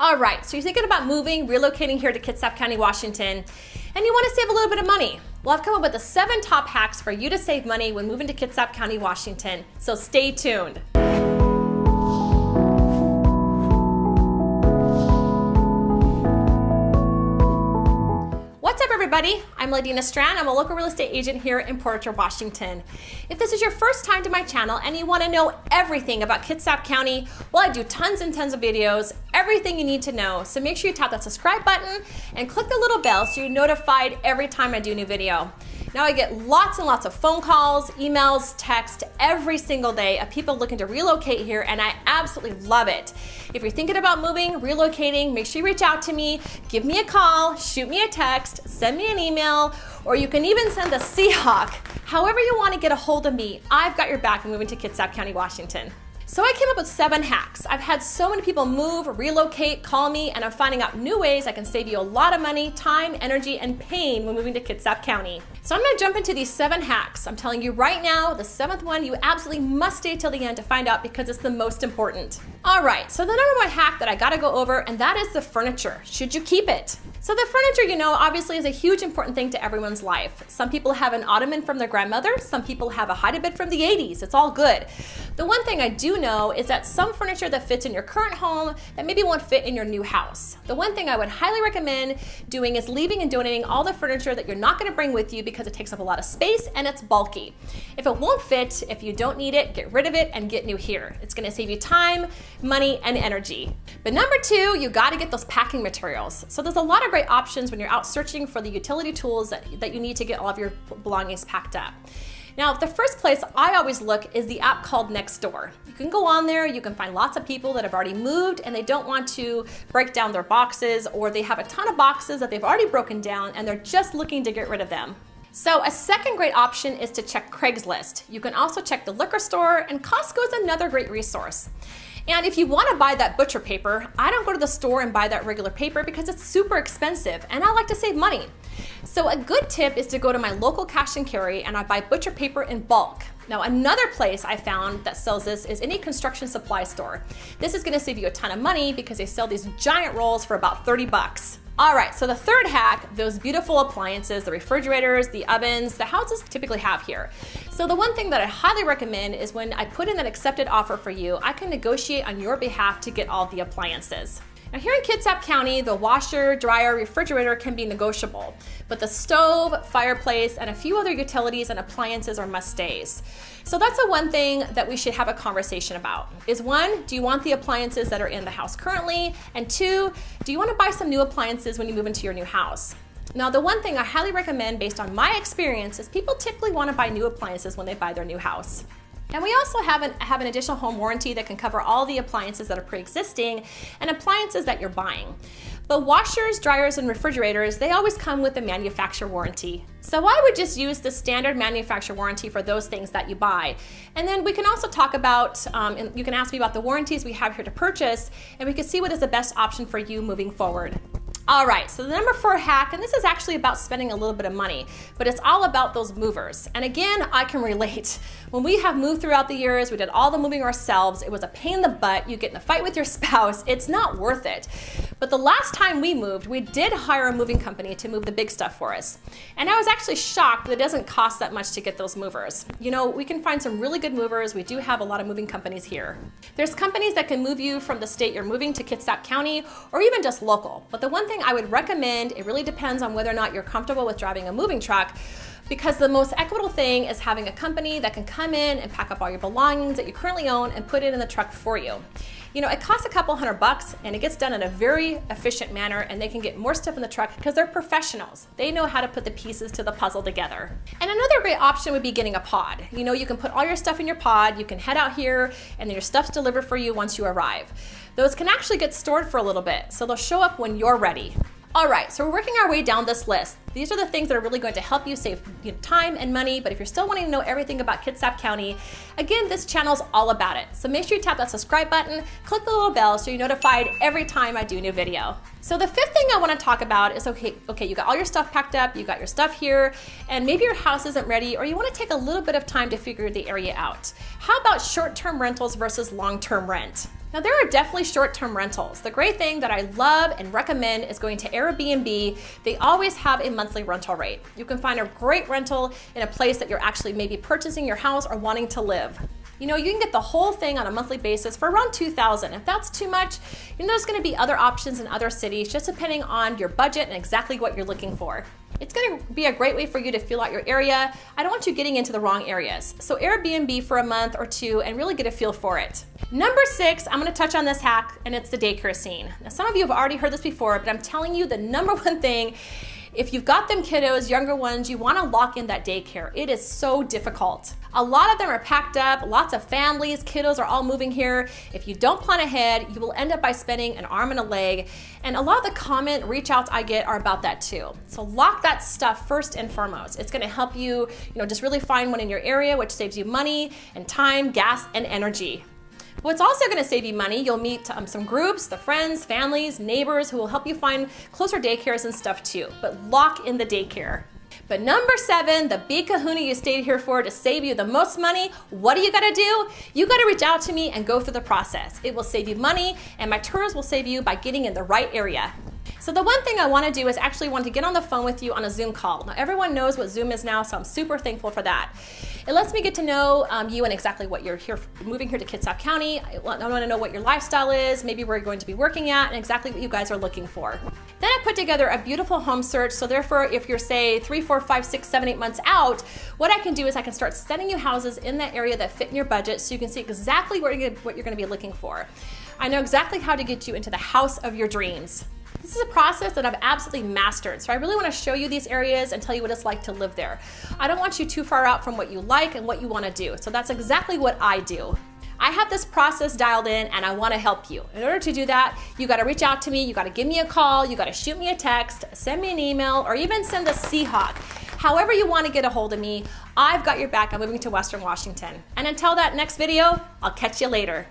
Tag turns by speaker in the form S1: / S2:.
S1: All right, so you're thinking about moving, relocating here to Kitsap County, Washington, and you want to save a little bit of money. Well, I've come up with the seven top hacks for you to save money when moving to Kitsap County, Washington. So stay tuned. Everybody. I'm Ledeana Strand. I'm a local real estate agent here in Port Orchard, Washington. If this is your first time to my channel and you want to know everything about Kitsap County, well, I do tons and tons of videos, everything you need to know. So make sure you tap that subscribe button and click the little bell so you're notified every time I do a new video. Now I get lots and lots of phone calls, emails, text every single day of people looking to relocate here, and I absolutely love it. If you're thinking about moving, relocating, make sure you reach out to me, give me a call, shoot me a text, send me an email, or you can even send a Seahawk. However you want to get a hold of me, I've got your back in moving to Kitsap County, Washington. So I came up with seven hacks. I've had so many people move, relocate, call me, and I'm finding out new ways I can save you a lot of money, time, energy, and pain when moving to Kitsap County. So I'm gonna jump into these seven hacks. I'm telling you right now, the seventh one you absolutely must stay till the end to find out because it's the most important. All right, so the number one hack that I gotta go over, and that is the furniture. Should you keep it? So the furniture, you know, obviously is a huge important thing to everyone's life. Some people have an ottoman from their grandmother, some people have a hide a bed from the 80s. It's all good. The one thing I do know is that some furniture that fits in your current home that maybe won't fit in your new house. The one thing I would highly recommend doing is leaving and donating all the furniture that you're not gonna bring with you because it takes up a lot of space and it's bulky. If it won't fit, if you don't need it, get rid of it and get new here. It's gonna save you time, money, and energy. But number two, you gotta get those packing materials. So there's a lot of great options when you're out searching for the utility tools that, that you need to get all of your belongings packed up. Now, the first place I always look is the app called Nextdoor. You can go on there, you can find lots of people that have already moved and they don't want to break down their boxes or they have a ton of boxes that they've already broken down and they're just looking to get rid of them. So a second great option is to check Craigslist. You can also check the liquor store and Costco is another great resource. And if you want to buy that butcher paper, I don't go to the store and buy that regular paper because it's super expensive and I like to save money. So a good tip is to go to my local cash and carry and I buy butcher paper in bulk. Now another place I found that sells this is any construction supply store. This is gonna save you a ton of money because they sell these giant rolls for about 30 bucks. All right, so the third hack, those beautiful appliances, the refrigerators, the ovens, the houses typically have here. So the one thing that I highly recommend is when I put in an accepted offer for you, I can negotiate on your behalf to get all the appliances. Now here in Kitsap County, the washer, dryer, refrigerator can be negotiable, but the stove, fireplace, and a few other utilities and appliances are must stays. So that's the one thing that we should have a conversation about. Is one, do you want the appliances that are in the house currently? And two, do you want to buy some new appliances when you move into your new house? Now, the one thing I highly recommend based on my experience is people typically want to buy new appliances when they buy their new house. And we also have an, have an additional home warranty that can cover all the appliances that are pre-existing and appliances that you're buying. But washers, dryers, and refrigerators, they always come with a manufacturer warranty. So I would just use the standard manufacturer warranty for those things that you buy. And then we can also talk about, um, and you can ask me about the warranties we have here to purchase, and we can see what is the best option for you moving forward. All right, so the number four hack, and this is actually about spending a little bit of money, but it's all about those movers. And again, I can relate. When we have moved throughout the years, we did all the moving ourselves, it was a pain in the butt, you get in a fight with your spouse, it's not worth it. But the last time we moved, we did hire a moving company to move the big stuff for us. And I was actually shocked that it doesn't cost that much to get those movers. You know, we can find some really good movers, we do have a lot of moving companies here. There's companies that can move you from the state you're moving to Kitsap County, or even just local. But the one thing I would recommend, it really depends on whether or not you're comfortable with driving a moving truck, because the most equitable thing is having a company that can come in and pack up all your belongings that you currently own and put it in the truck for you. You know, it costs a couple hundred bucks and it gets done in a very efficient manner and they can get more stuff in the truck because they're professionals. They know how to put the pieces to the puzzle together. And another great option would be getting a pod. You know, you can put all your stuff in your pod, you can head out here and then your stuff's delivered for you once you arrive. Those can actually get stored for a little bit, so they'll show up when you're ready. All right, so we're working our way down this list. These are the things that are really going to help you save you know, time and money. But if you're still wanting to know everything about Kitsap County, again, this channel is all about it. So make sure you tap that subscribe button, click the little bell so you're notified every time I do a new video. So the fifth thing I want to talk about is okay, okay, you got all your stuff packed up, you got your stuff here, and maybe your house isn't ready or you want to take a little bit of time to figure the area out. How about short-term rentals versus long-term rent? Now, there are definitely short term rentals. The great thing that I love and recommend is going to Airbnb. They always have a monthly rental rate. You can find a great rental in a place that you're actually maybe purchasing your house or wanting to live. You know, you can get the whole thing on a monthly basis for around 2000. If that's too much, you know there's to be other options in other cities just depending on your budget and exactly what you're looking for. It's gonna be a great way for you to feel out your area. I don't want you getting into the wrong areas. So Airbnb for a month or two and really get a feel for it. Number six, I'm gonna touch on this hack and it's the daycare scene. Now some of you have already heard this before, but I'm telling you the number one thing if you've got them kiddos, younger ones, you wanna lock in that daycare. It is so difficult. A lot of them are packed up, lots of families, kiddos are all moving here. If you don't plan ahead, you will end up by spending an arm and a leg. And a lot of the comment reach outs I get are about that too. So lock that stuff first and foremost. It's gonna help you, you know, just really find one in your area, which saves you money and time, gas, and energy. What's also going to save you money, you'll meet um, some groups, the friends, families, neighbors who will help you find closer daycares and stuff too. But lock in the daycare. But number seven, the big kahuna you stayed here for to save you the most money, what do you gotta do? You gotta reach out to me and go through the process. It will save you money and my tours will save you by getting in the right area. So the one thing I wanna do is actually want to get on the phone with you on a Zoom call. Now everyone knows what Zoom is now, so I'm super thankful for that. It lets me get to know um, you and exactly what you're here, moving here to Kitsap County. I want, want to know what your lifestyle is, maybe where you're going to be working at, and exactly what you guys are looking for. Then I put together a beautiful home search. So therefore, if you're say three, four, five, six, seven, eight months out, what I can do is I can start sending you houses in that area that fit in your budget, so you can see exactly what you're, what you're going to be looking for. I know exactly how to get you into the house of your dreams. This is a process that I've absolutely mastered. So I really want to show you these areas and tell you what it's like to live there. I don't want you too far out from what you like and what you want to do. So that's exactly what I do. I have this process dialed in and I want to help you. In order to do that, you got to reach out to me, you got to give me a call, you got to shoot me a text, send me an email, or even send a Seahawk. However you want to get a hold of me, I've got your back. I'm moving to Western Washington. And until that next video, I'll catch you later.